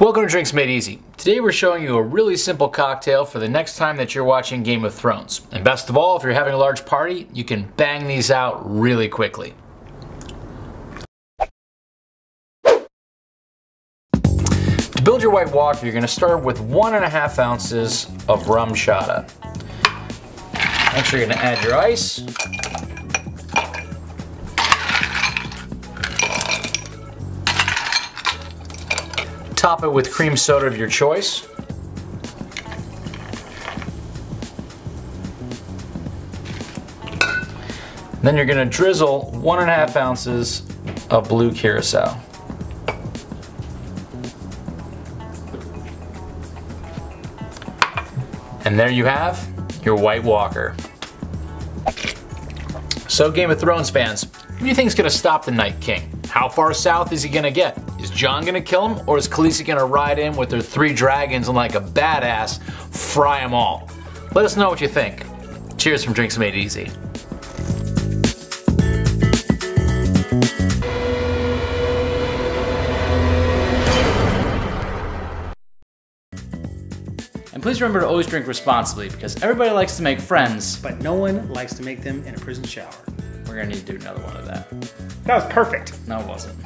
Welcome to Drinks Made Easy. Today we're showing you a really simple cocktail for the next time that you're watching Game of Thrones. And best of all, if you're having a large party, you can bang these out really quickly. To build your White Walker, you're going to start with one and a half ounces of RumChata. Make sure you're going to add your ice. Top it with cream soda of your choice. Then you're gonna drizzle one and a half ounces of blue curacao. And there you have your White Walker. So Game of Thrones fans, who do you think's gonna stop the Night King? How far south is he gonna get? Is Jon gonna kill him, or is Khaleesi gonna ride in with her three dragons and like a badass fry them all? Let us know what you think. Cheers from Drinks Made Easy. And please remember to always drink responsibly because everybody likes to make friends. but no one likes to make them in a prison shower. We're gonna need to do another one of that. That was perfect. No, it wasn't.